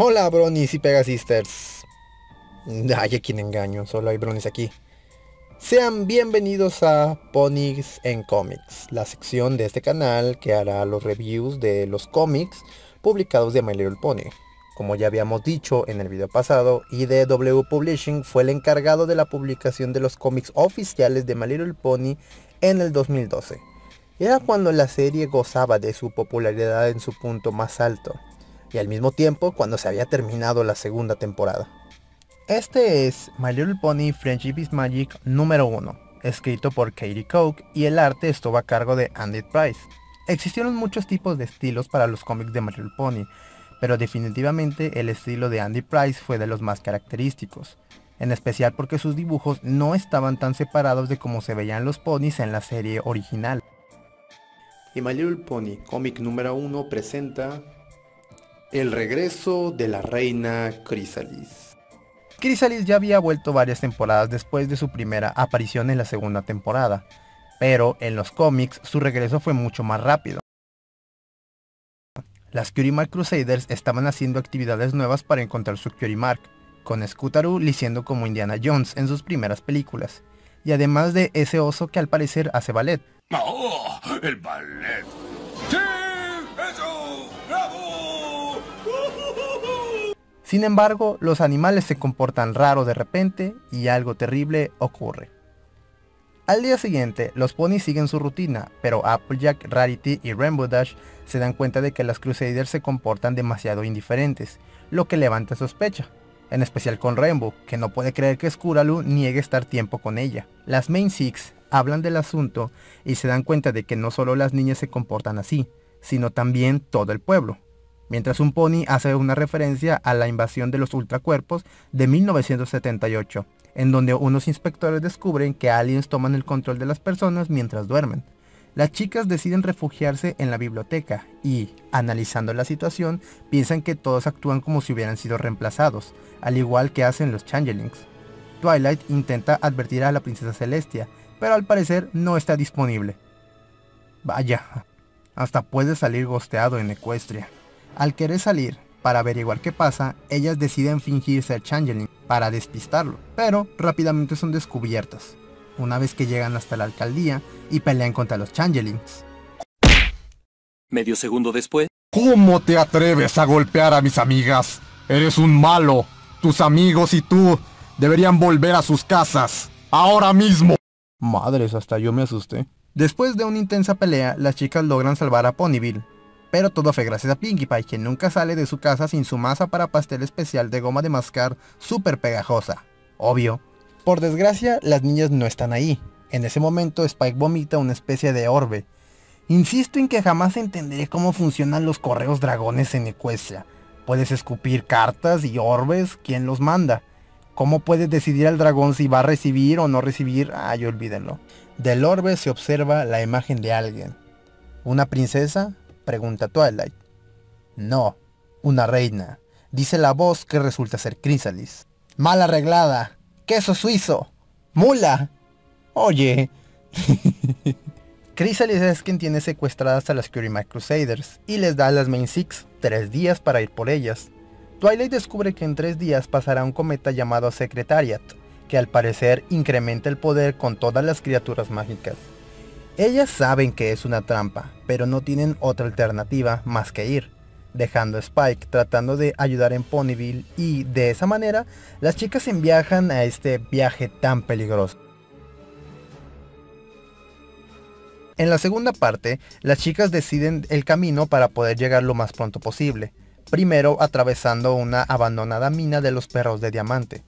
Hola bronis y pegasisters. Ay, a quien engaño, solo hay bronis aquí. Sean bienvenidos a Ponies en Comics, la sección de este canal que hará los reviews de los cómics publicados de My Little Pony. Como ya habíamos dicho en el video pasado, IDW Publishing fue el encargado de la publicación de los cómics oficiales de My Little Pony en el 2012. Era cuando la serie gozaba de su popularidad en su punto más alto, y al mismo tiempo cuando se había terminado la segunda temporada. Este es My Little Pony Friendship is Magic número 1, escrito por Katie Coke y el arte estuvo a cargo de Andy Price. Existieron muchos tipos de estilos para los cómics de My Little Pony, pero definitivamente el estilo de Andy Price fue de los más característicos, en especial porque sus dibujos no estaban tan separados de como se veían los ponies en la serie original. Y My Little Pony, cómic número 1, presenta El regreso de la reina Chrysalis. Chrysalis ya había vuelto varias temporadas después de su primera aparición en la segunda temporada, pero en los cómics su regreso fue mucho más rápido. Las Curie Mark Crusaders estaban haciendo actividades nuevas para encontrar su Curie Mark, con Scootaroo liciendo como Indiana Jones en sus primeras películas, y además de ese oso que al parecer hace ballet. ¡Oh! ¡El ballet! Sin embargo, los animales se comportan raro de repente y algo terrible ocurre. Al día siguiente, los ponis siguen su rutina, pero Applejack, Rarity y Rainbow Dash se dan cuenta de que las Crusaders se comportan demasiado indiferentes, lo que levanta sospecha, en especial con Rainbow, que no puede creer que Skuralu niegue estar tiempo con ella. Las Main Six hablan del asunto y se dan cuenta de que no solo las niñas se comportan así, sino también todo el pueblo mientras un pony hace una referencia a la invasión de los ultracuerpos de 1978, en donde unos inspectores descubren que aliens toman el control de las personas mientras duermen. Las chicas deciden refugiarse en la biblioteca y, analizando la situación, piensan que todos actúan como si hubieran sido reemplazados, al igual que hacen los Changelings. Twilight intenta advertir a la princesa Celestia, pero al parecer no está disponible. Vaya, hasta puede salir gosteado en Ecuestria. Al querer salir para averiguar qué pasa, ellas deciden fingir ser Changeling para despistarlo, pero rápidamente son descubiertas, una vez que llegan hasta la alcaldía y pelean contra los Changelings. Medio segundo después. ¿Cómo te atreves a golpear a mis amigas? Eres un malo. Tus amigos y tú deberían volver a sus casas. Ahora mismo. Madres, hasta yo me asusté. Después de una intensa pelea, las chicas logran salvar a Ponyville, pero todo fue gracias a Pinkie Pie, quien nunca sale de su casa sin su masa para pastel especial de goma de mascar súper pegajosa. Obvio. Por desgracia, las niñas no están ahí. En ese momento, Spike vomita una especie de orbe. Insisto en que jamás entenderé cómo funcionan los correos dragones en Equestria. Puedes escupir cartas y orbes, ¿quién los manda? ¿Cómo puedes decidir al dragón si va a recibir o no recibir? Ay, olvídenlo. Del orbe se observa la imagen de alguien. ¿Una princesa? Pregunta Twilight. No, una reina, dice la voz que resulta ser Chrysalis. Mal arreglada, queso suizo, mula. Oye. Chrysalis es quien tiene secuestradas a las Curie Crusaders y les da a las Main Six tres días para ir por ellas. Twilight descubre que en tres días pasará un cometa llamado Secretariat, que al parecer incrementa el poder con todas las criaturas mágicas. Ellas saben que es una trampa, pero no tienen otra alternativa más que ir, dejando a Spike tratando de ayudar en Ponyville y de esa manera las chicas enviajan a este viaje tan peligroso. En la segunda parte, las chicas deciden el camino para poder llegar lo más pronto posible, primero atravesando una abandonada mina de los perros de diamante,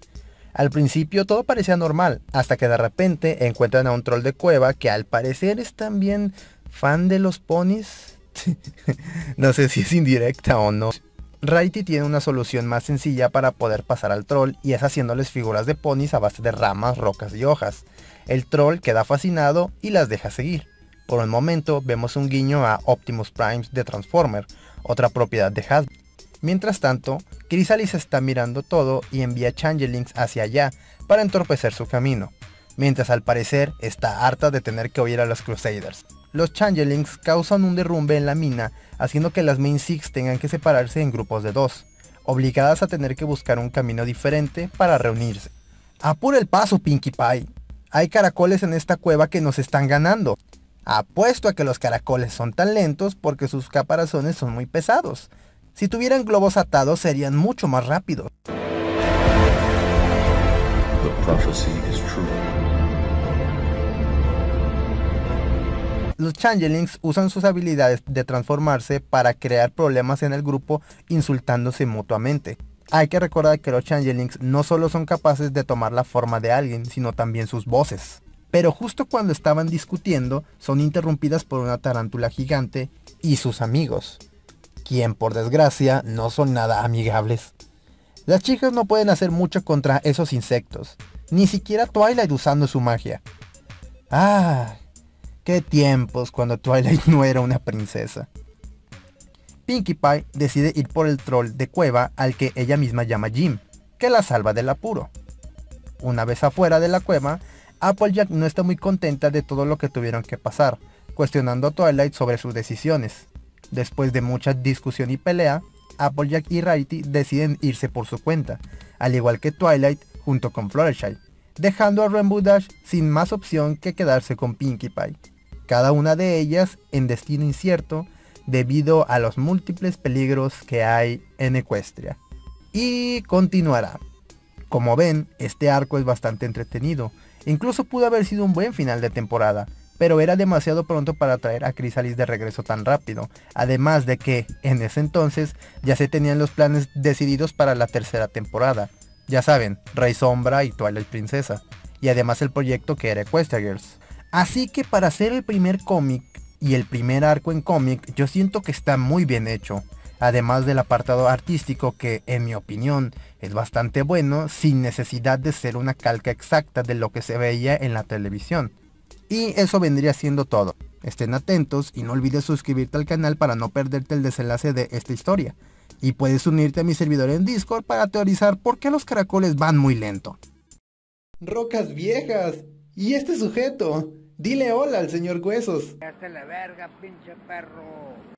al principio todo parecía normal, hasta que de repente encuentran a un troll de cueva que al parecer es también fan de los ponis. no sé si es indirecta o no. Righty tiene una solución más sencilla para poder pasar al troll y es haciéndoles figuras de ponis a base de ramas, rocas y hojas. El troll queda fascinado y las deja seguir. Por un momento vemos un guiño a Optimus Prime de Transformer, otra propiedad de Hasbro. Mientras tanto, Chrysalis está mirando todo y envía Changelings hacia allá para entorpecer su camino, mientras al parecer está harta de tener que oír a los Crusaders. Los Changelings causan un derrumbe en la mina, haciendo que las Main Six tengan que separarse en grupos de dos. obligadas a tener que buscar un camino diferente para reunirse. Apura el paso, Pinkie Pie. Hay caracoles en esta cueva que nos están ganando. Apuesto a que los caracoles son tan lentos porque sus caparazones son muy pesados. Si tuvieran globos atados serían mucho más rápidos. Los changelings usan sus habilidades de transformarse para crear problemas en el grupo insultándose mutuamente. Hay que recordar que los changelings no solo son capaces de tomar la forma de alguien, sino también sus voces. Pero justo cuando estaban discutiendo, son interrumpidas por una tarántula gigante y sus amigos, quien por desgracia no son nada amigables. Las chicas no pueden hacer mucho contra esos insectos, ni siquiera Twilight usando su magia. Ah, qué tiempos cuando Twilight no era una princesa. Pinkie Pie decide ir por el troll de cueva al que ella misma llama Jim, que la salva del apuro. Una vez afuera de la cueva, Applejack no está muy contenta de todo lo que tuvieron que pasar, cuestionando a Twilight sobre sus decisiones. Después de mucha discusión y pelea, Applejack y Rarity deciden irse por su cuenta, al igual que Twilight junto con Fluttershy, dejando a Rainbow Dash sin más opción que quedarse con Pinkie Pie, cada una de ellas en destino incierto debido a los múltiples peligros que hay en Equestria. Y continuará. Como ven, este arco es bastante entretenido, incluso pudo haber sido un buen final de temporada, pero era demasiado pronto para traer a Chrysalis de regreso tan rápido, además de que, en ese entonces, ya se tenían los planes decididos para la tercera temporada. Ya saben, Rey Sombra y Twilight Princesa, y además el proyecto que era Equestria Girls. Así que para hacer el primer cómic y el primer arco en cómic yo siento que está muy bien hecho. Además del apartado artístico que en mi opinión es bastante bueno sin necesidad de ser una calca exacta de lo que se veía en la televisión. Y eso vendría siendo todo. Estén atentos y no olvides suscribirte al canal para no perderte el desenlace de esta historia. Y puedes unirte a mi servidor en Discord para teorizar por qué los caracoles van muy lento. Rocas viejas. ¿Y este sujeto? Dile hola al señor Huesos. Hasta la verga, pinche perro.